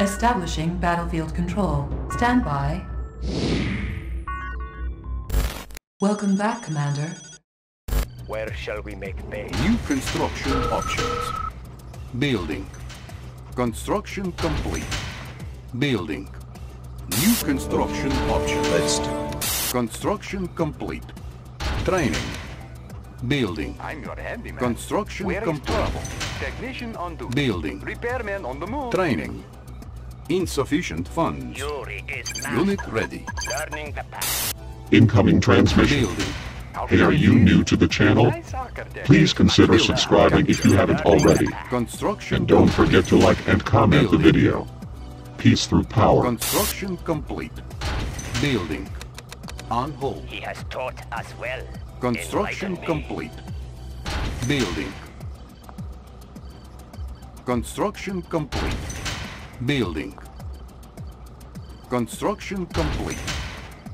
Establishing battlefield control. Stand by. Welcome back, Commander. Where shall we make base? New construction options. Building. Construction complete. Building. New construction options. Let's do it. Construction complete. Training. Building. I'm your handyman. Construction Where is complete. trouble? Technician on duty. Building. Repairman on the move. Training. Insufficient funds. Yuri is not Unit ready. learning the path. Incoming transmission. Hey, are you new to the channel? Please consider subscribing if you haven't already. Construction And don't forget to like and comment the video. Peace through power. Construction complete. Building. On hold. He has taught us well. Construction complete. Building. Construction complete. Building. Construction complete.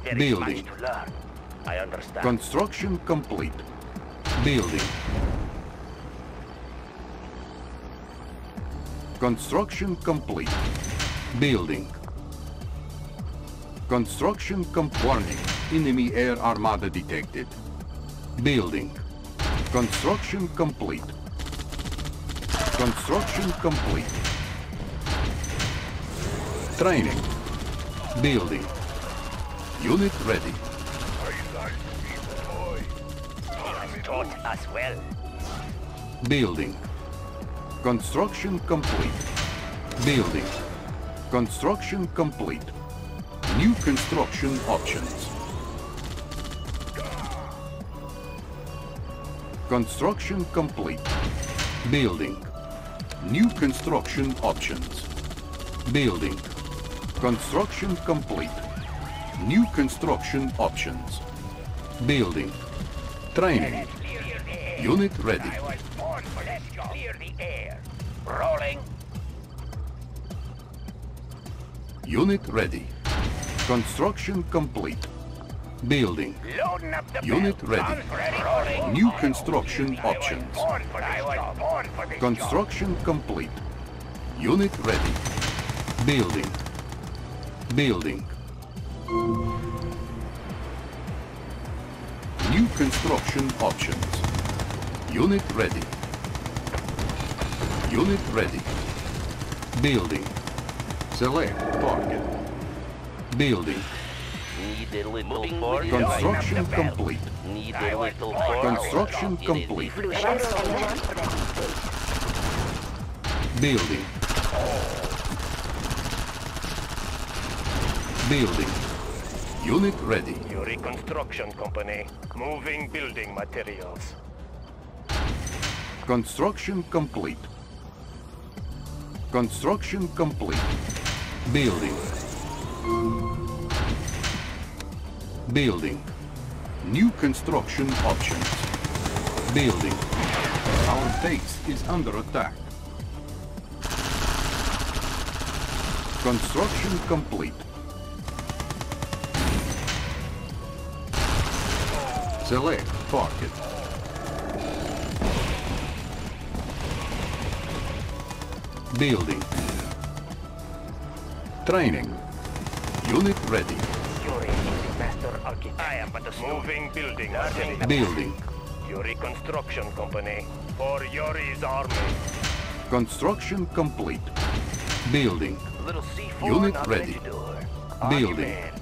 There Building. much to learn. I understand. Construction complete. Building. Construction complete. Building. Construction com- Warning. Enemy air armada detected. Building. Construction complete. Construction complete. Training. Building. Unit ready. taught us well. Building. Construction complete. Building. Construction complete. New construction options. Construction complete. Building. New construction options. Building. Construction complete. New construction options. Building. Training. Unit ready. I was born for this job. Clear the air. Rolling. Unit ready. Construction complete. Building. Loading up the Unit ready. Ready. New construction options. born for this I was born for this Construction complete. Unit ready. Building. Building. New construction options. Unit ready. Unit ready. Building. Select target. Building. Need a little Moving force. with the Construction Line up the belt. complete. Need I a was little born force. Construction It is complete. Building. Building. Unit ready. Yuri Construction Company. Moving building materials. Construction complete. Construction complete. Building. Building. New construction options. Building. Our base is under attack. Construction complete. Select target. Building. Training. Unit ready. Yuri is the master. I am but a moving building materials. Building. Yuri Construction Company. For Yuri's army. Construction complete. Building. Little C4 Unit ready. to do. Building.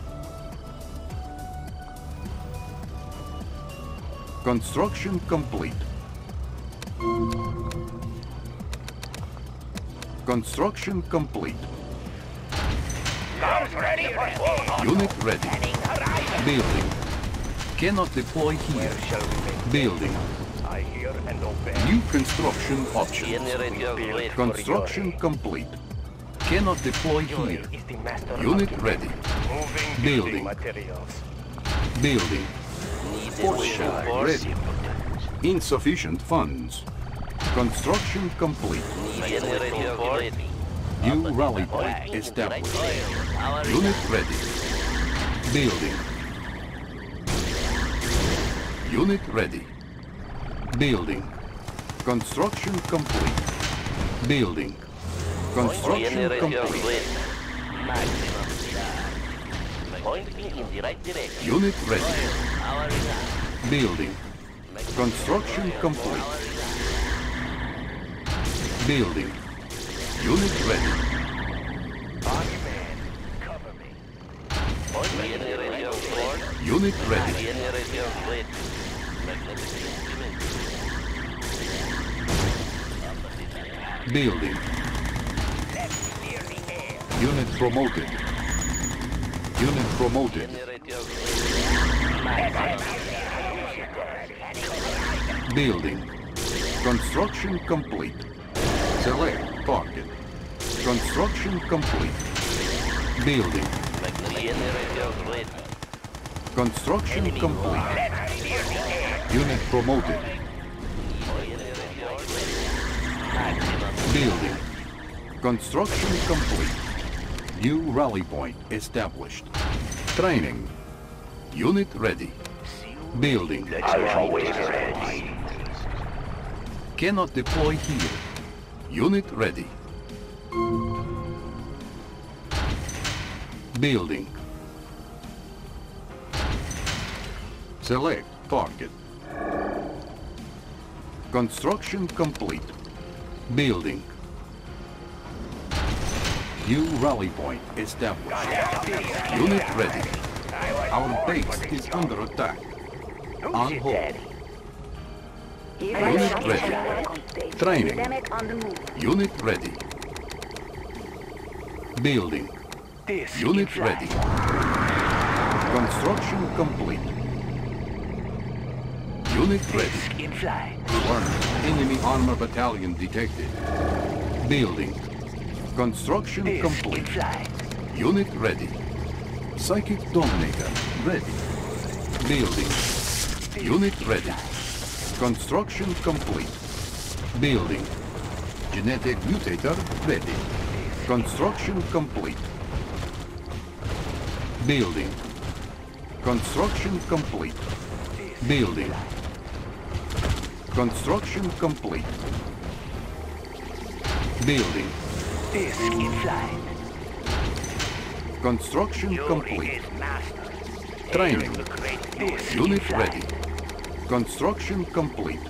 Construction complete. Construction complete. Ready. Unit ready. Building. Cannot deploy here. Building. New construction options. Construction complete. Cannot deploy here. Unit ready. Building. building materials. Building. Need a Force little shell force. ready. Insufficient funds. Construction complete. Need a little force. New rally point established. Unit ready. Building. Unit ready. Building. Construction complete. Building. Construction complete. Pointing in the right direction. Unit ready. Building. Construction complete. Building. Unit ready. Unit ready. Building. Unit promoted. Unit promoted. Building. Construction complete. Select target. Construction complete. Building. Construction complete. Unit promoted. Building. Construction complete. New rally point established. Training. Unit ready. Building. Always ready. Cannot deploy here. Unit ready. Building. Select target. Construction complete. Building. New rally point established. Unit ready. Our base is under attack. On hold. Unit ready. Training. Unit ready. Building. Unit ready. Construction complete. Unit ready. Warning. Enemy armor battalion detected. Building. Construction complete. Unit ready. Psychic Dominator ready. Building. Unit ready. Construction complete. Building. Genetic mutator ready. Construction complete. Building. Construction complete. Building. Construction complete. Building. Construction complete. Training. Unit ready. Construction complete.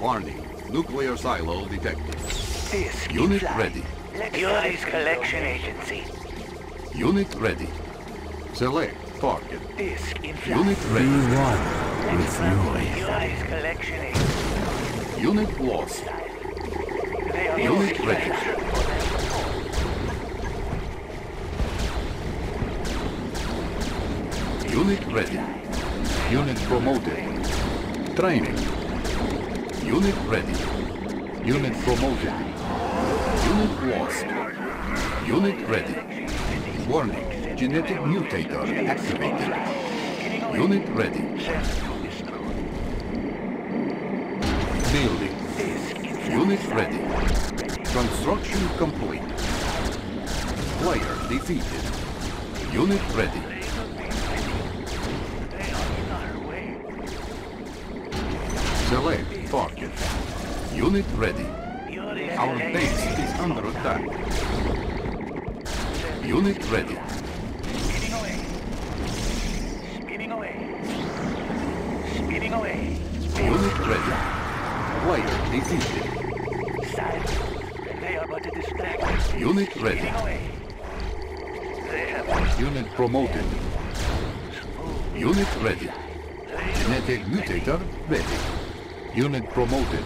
Warning. Nuclear silo detected. Unit ready. Yuri's collection agency. Unit ready. Select target. Disk in Unit ready. Yuri's collection agency. Unit lost. They are Unit ready. Unit ready. Unit promoted. Training. Unit ready. Unit promoted. Unit lost. Unit ready. Warning. Genetic mutator activated. Unit ready. Building. Unit ready. Construction complete. Player defeated. Unit ready. Target. Unit ready. Our base is under attack. Unit ready. Spinning away. Spinning away. Unit ready. Player defeated. Silence. They are but a distraction. Unit ready. Spinning away. They have Unit promoted. Unit ready. Genetic mutator ready. Unit promoted.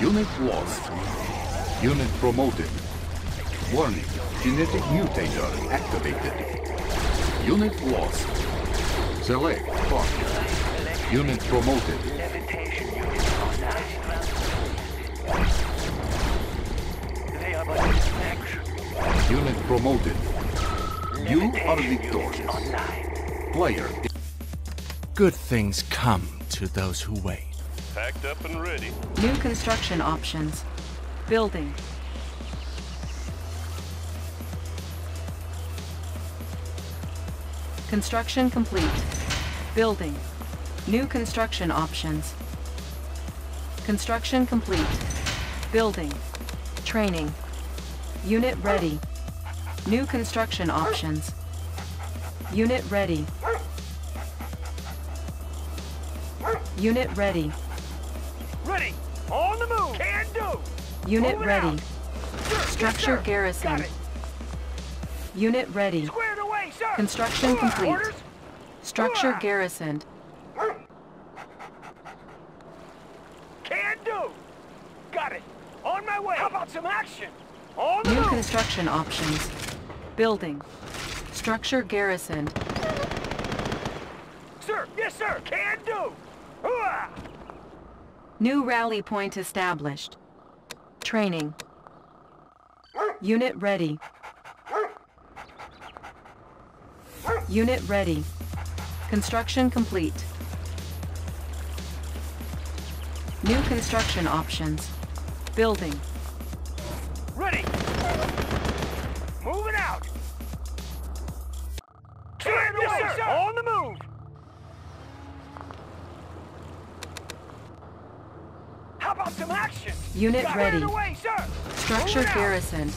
Unit lost. Unit promoted. Warning. Genetic mutator activated. Unit lost. Select target. Unit promoted. Unit promoted. You are victorious. Player Good things come to those who wait. Packed up and ready. New construction options. Building. Construction complete. Building. New construction options. Construction complete. Building. Training. Unit ready. New construction options. Unit ready. Unit ready. Ready. On the move. Can do. Unit Moving ready. Sir, Structure sir. garrison. Unit ready. Squared away, sir. Construction complete. Orders. Structure Ah. garrisoned. Can do. Got it. On my way. How about some action? On the New move. construction options. Building. Structure garrisoned. Sir, yes, sir. Can do. Hooah! New rally point established. Training. Unit ready. Unit ready. Construction complete. New construction options. Building. Ready. Moving out. Squared away, sir. On the move. How about some action? Unit Squared ready. away, sir. Structure Moving out. garrisoned.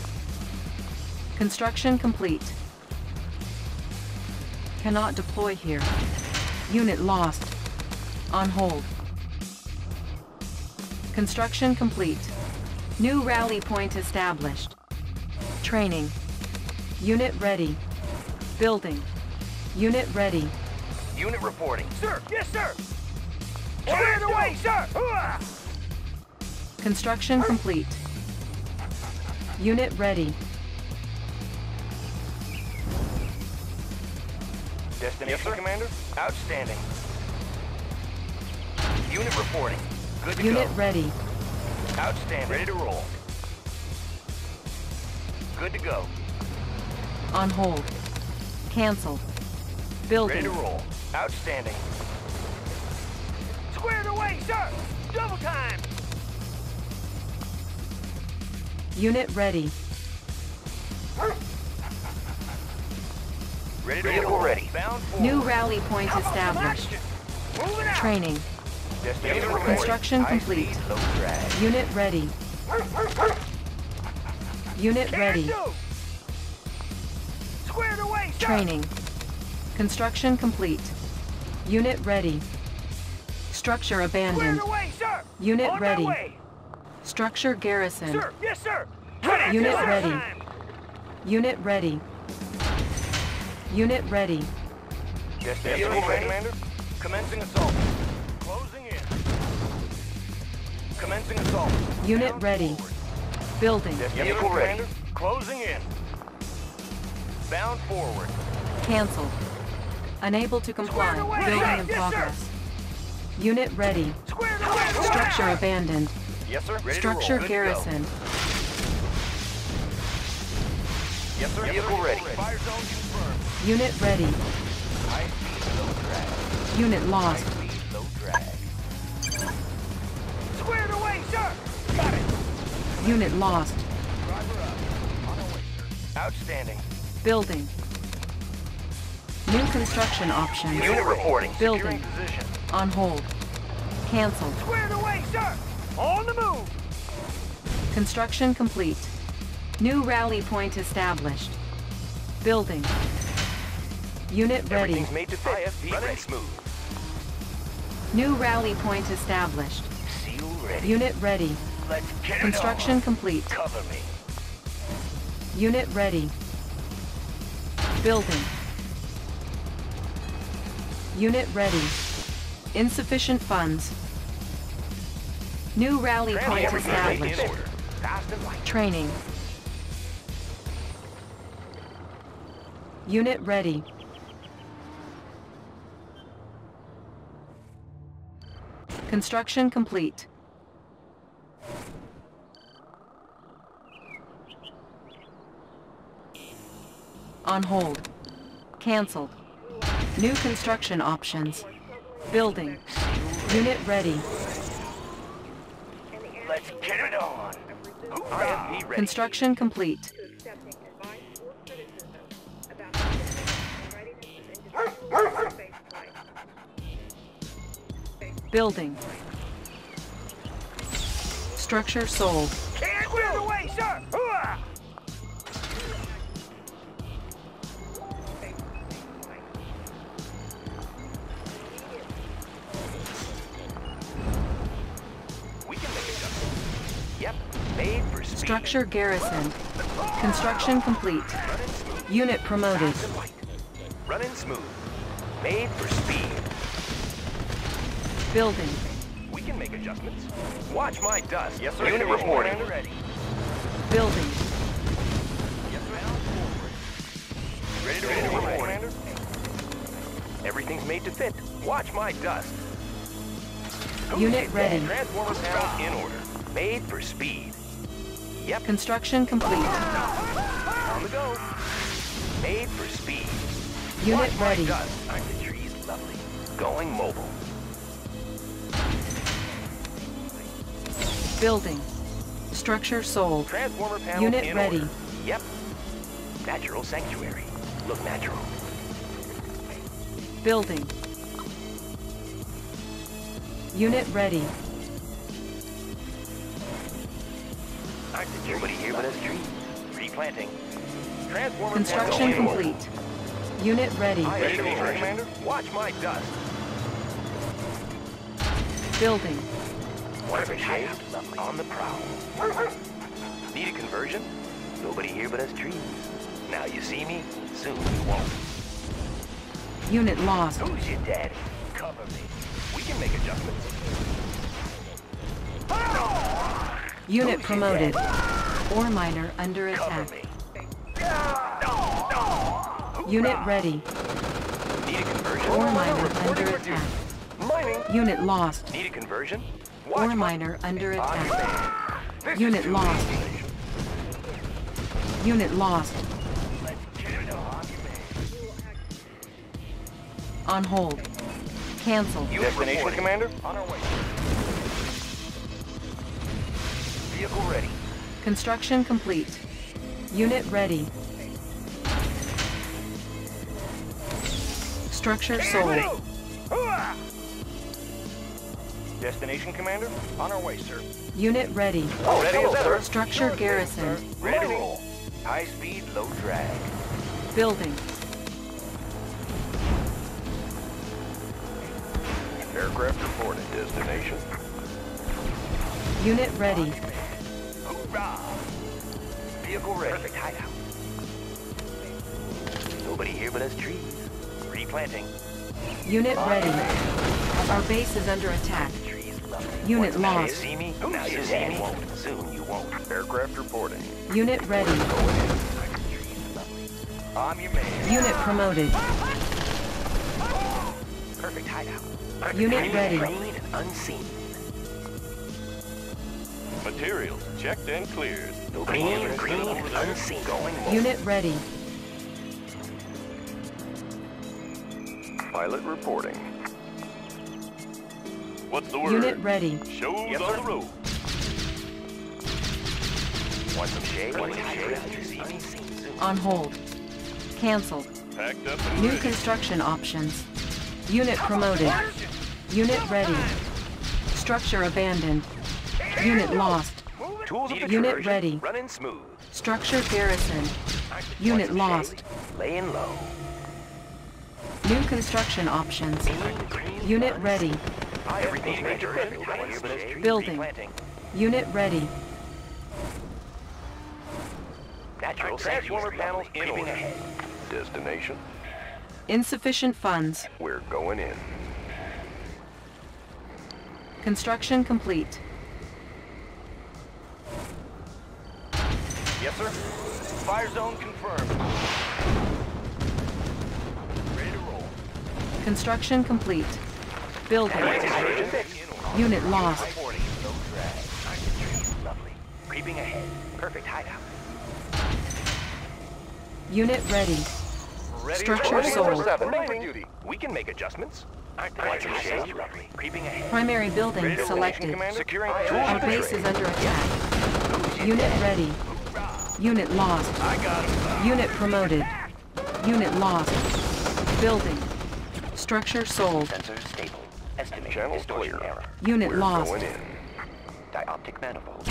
Construction complete. Cannot deploy here. Unit lost. On hold. Construction complete. New rally point established. Training. Unit ready. Building. Unit ready. Unit reporting. Sir, yes, sir. Squared away, sir. Hooah! Construction complete. Unit ready. Destination, Commander? Outstanding. Unit reporting. Good to Unit go. ready. Outstanding. Ready to roll. Good to go. On hold. Cancel. Building. Ready to roll. Outstanding. Squared away, sir. Double time. Unit ready. Ready to Vehicle ready. Bound. New rally point How about some established. out. Training. Destination. Construction High complete. speed, low drag. Unit ready. Unit Can ready. do. Squared away, sir. Training. Construction complete. Unit ready. Structure abandoned. away, sir. Unit On ready. My way. Structure garrisoned. Sir, yes, sir. Ready. Unit Double ready. time. Unit ready. Unit ready. Destination ready. Commander. Commencing assault. Closing in. Commencing assault. Unit Bound ready. forward. Building. Vehicle ready. Closing in. Bound forward. Cancel. Unable to comply. Building in yes, sir. progress. Unit ready. Squared away. Structure abandoned. Yes, sir. Ready Structure to roll. Good to go. Yes, sir. Vehicle ready. Fire zone confirmed. Unit ready. High speed, low drag. Unit lost. High speed, low drag. Squared away, sir. Got it. Unit lost. Driver up. On our way, sir. Outstanding. Building. New construction options. Unit reporting. Building. Securing position. On hold. Cancelled. Squared away, sir. On the move. Construction complete. New rally point established. Building. Unit ready. Everything's made to fit. IFV Running smooth. New rally point established. Seal ready. Unit ready. Let's get Construction it complete. Cover me. Unit ready. Building. Unit ready. Insufficient funds. New rally point established. order. Fast and light. Training. Unit ready. Construction complete. On hold. Cancelled. New construction options. Building. Unit ready. Space complete. Building. Structure sold. Can't Clear the way, sir! Yep, made for speed. Structure garrisoned. Construction complete. Unit promoted. Fast and light. Running smooth. Made for speed. Building. We can make adjustments. Watch my dust. Yes, sir. Unit reporting. Ready. Building. Yes, sir. Now forward. Ready to roll, Commander. Everything's made to fit. Watch my dust. Unit ready. Transformers panels in order. Made for speed. Yep, Construction complete. on the go. Made for speed. Unit Watch ready. dust. Aren't the trees lovely? Going mobile. Building. Structure sold. Transformer panel Unit ready. order. Yep. Natural sanctuary. Look natural. Building. Unit ready. Nobody here but us trees. Replanting. Transformer Construction complete. Unit ready. Ready Commander. Watch my dust. Building. Perfect shade. On the prowl. Need a conversion? Nobody here but us trees. Now you see me, soon you won't. Unit lost. Who's your daddy? Cover me. We can make adjustments. Ah! Unit promoted. daddy? Ore miner under attack. me. No, no. Unit ready. Need a conversion? Ore miner under attack. Mining. Unit lost. Need a conversion? Ore Watch my- miner under attack. command. This is Unit lost. Unit lost. On hold. Cancel. Destination, Commander? On our way. Vehicle ready. Construction complete. Unit ready. Structure sold. Destination, Commander? On our way, sir. Unit ready. Oh, ready as ever. Structure garrisoned. Ready to roll. High speed, low drag. Building. Aircraft reported. Destination. Unit ready. Hoorah! Vehicle ready. Perfect hideout. Nobody here but us trees. Replanting. Unit ready. Our base is under attack. Trees lovely. Unit Now you lost. see me? Now you see me. Soon you won't. Aircraft reporting. Unit ready. I'm your man. Unit promoted. Perfect hideout. Unit Green, ready. Unseen. Materials checked and cleared. Green, green and unseen. Going. Unit ready. Pilot reporting. What's the word? Unit ready. Shows Yes, on the road. Want some shade? Want some shade? You see me? Soon. On hold. Cancelled. Packed up and New ready. construction options. Unit promoted. Unit ready. Structure abandoned. Unit lost. Tools of the Unit ready. Running smooth. Structure garrison. Unit lost. Laying low. New construction options. Unit ready. Everything's made to fit. Nobody here but us trees. Building. Replanting. Unit ready. Natural transformer panels in order. ahead. Destination. Insufficient funds. We're going in. Construction complete. Yes, sir. Fire zone confirmed. Ready to roll. Construction complete. Building. Unit lost. 40, low drag. Trees, lovely. Creeping ahead. Perfect hideout. Unit ready. Ready Structure sold. We can make adjustments. Want some shade? Lovely. Creeping ahead. Primary building to selected. Our base is under attack. Unit ready. Unit lost. I got him. Unit promoted. Unit lost. Building. Structure sold. Sensors stable. Estimate. Channel clear. Error. Unit We're lost. going in. Dioptic Dioptic manifold.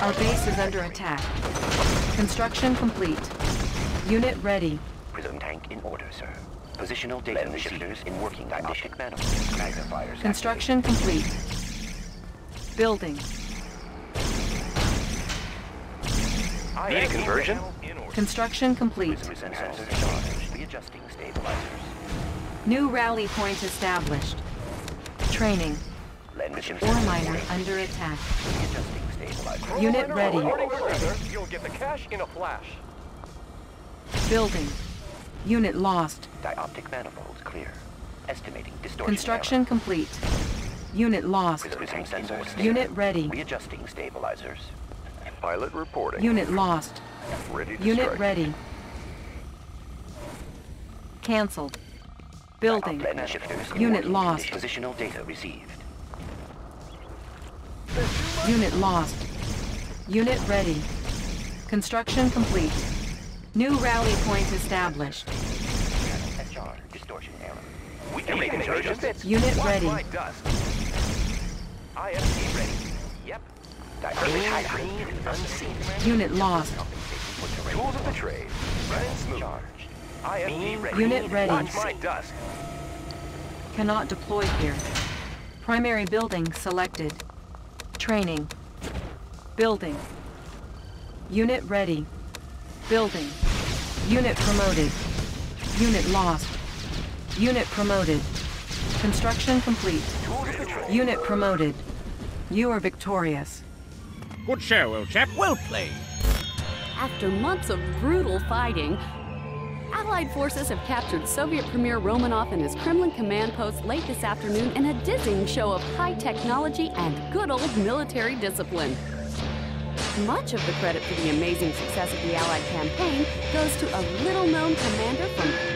Our base is under attack. Construction complete. Unit ready. Prism tank in order, sir. Positional data Lens shifters in working dioptic manifold. Magnifiers Construction complete. Building. Need a conversion? Construction complete. Prism sensors charged. Readjusting stabilizers. New rally point established. Training. Lens shifters. Ore miner under attack. Readjusting stabilizers. Unit ready. You'll get the cash in a flash. Building. Unit lost. Dioptic manifolds clear. Estimating distortion. Construction complete. Unit lost. error. Prism sensors. Unit ready. Readjusting stabilizers. Pilot reporting. Unit lost. Ready to Unit strike. ready. Cancelled. Building. Lens shifters in Unit lost. Positional data received. Unit lost. Unit ready. Construction complete. New rally point established. SR. Distortion error. We can make conversions. Unit Watch ready. my. IFV ready. Yep. Perfect hybrid. Unseen. Unit lost. Tools of the trade. Running smooth. Charged. IFV ready. Unit ready. Watch my dust. Cannot deploy here. Primary building selected. Training. Building. Unit ready. Building. Unit promoted. Unit lost. Unit promoted. Construction complete. Unit promoted. You are victorious. Good show, old chap. Well played. After months of brutal fighting, Allied forces have captured Soviet Premier Romanov and his Kremlin command post late this afternoon in a dizzying show of high technology and good old military discipline. Much of the credit for the amazing success of the Allied campaign goes to a little known commander from